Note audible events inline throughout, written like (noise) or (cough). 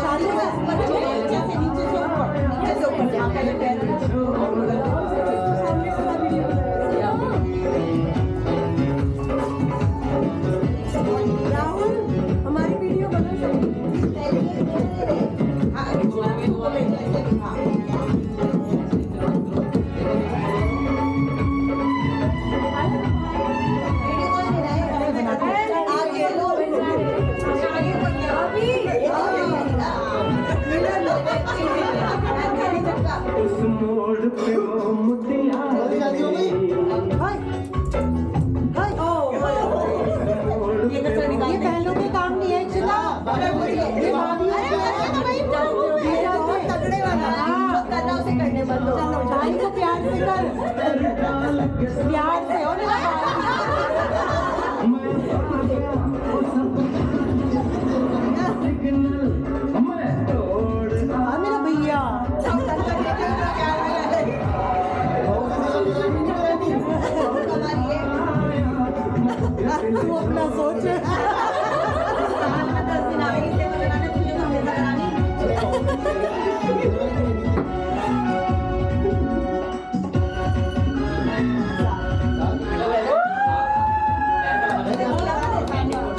चालीस नीचे से ऊपर नीचे से ऊपर उस मोड़ पे वो मुतिया ये पहलों के काम नहीं है चिल्ला ये भाभी तगड़े वाला करना उसे करने बंद चलो भाई को प्यार से कर। प्यार से तू अपना सोच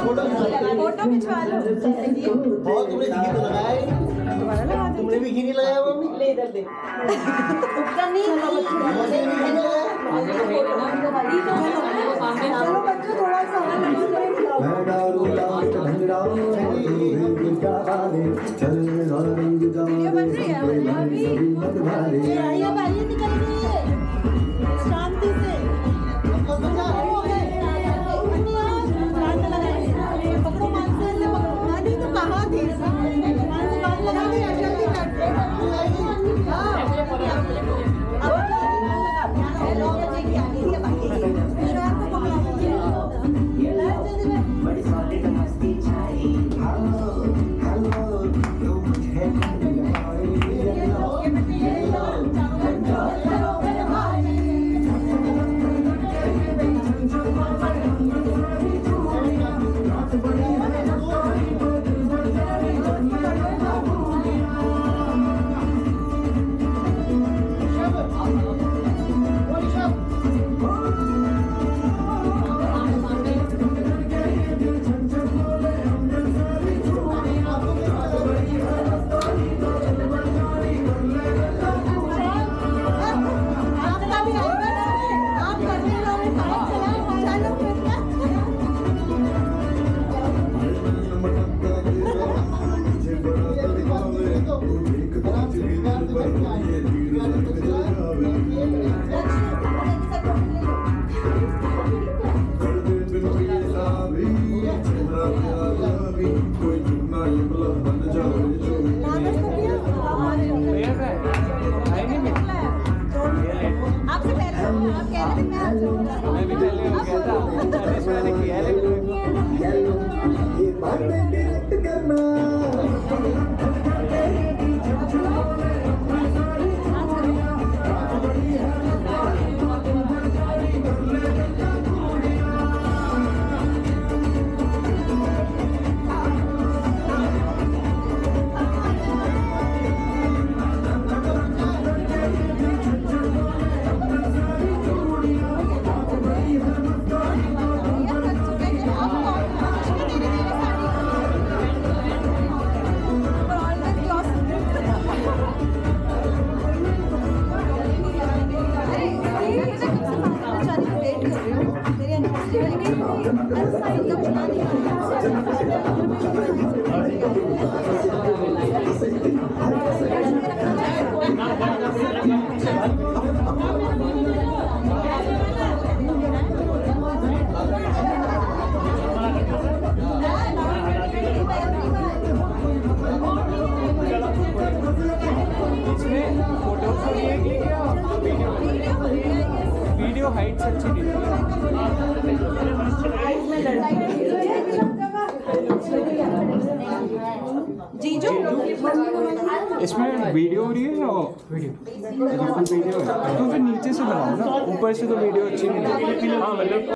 फ़ोटो खिंचवा लो। और तुमने घी तो लगाया तुमने भी घी नहीं लगाया वो भी ले इधर दे (laughs) उपकर नहीं। चलो बच्चों थोड़ा सा मैं तू क्या बाले चल रंग है। अभी सभी मतवाले आइए ये बातें डिलीट करना वीडियो वीडियो हाइट अच्छी दिखती है। इसमें वीडियो हो रही है या वीडियो? वीडियो है तो फिर नीचे से बनाओ ना ऊपर से तो वीडियो अच्छी नहीं लगती हाँ मतलब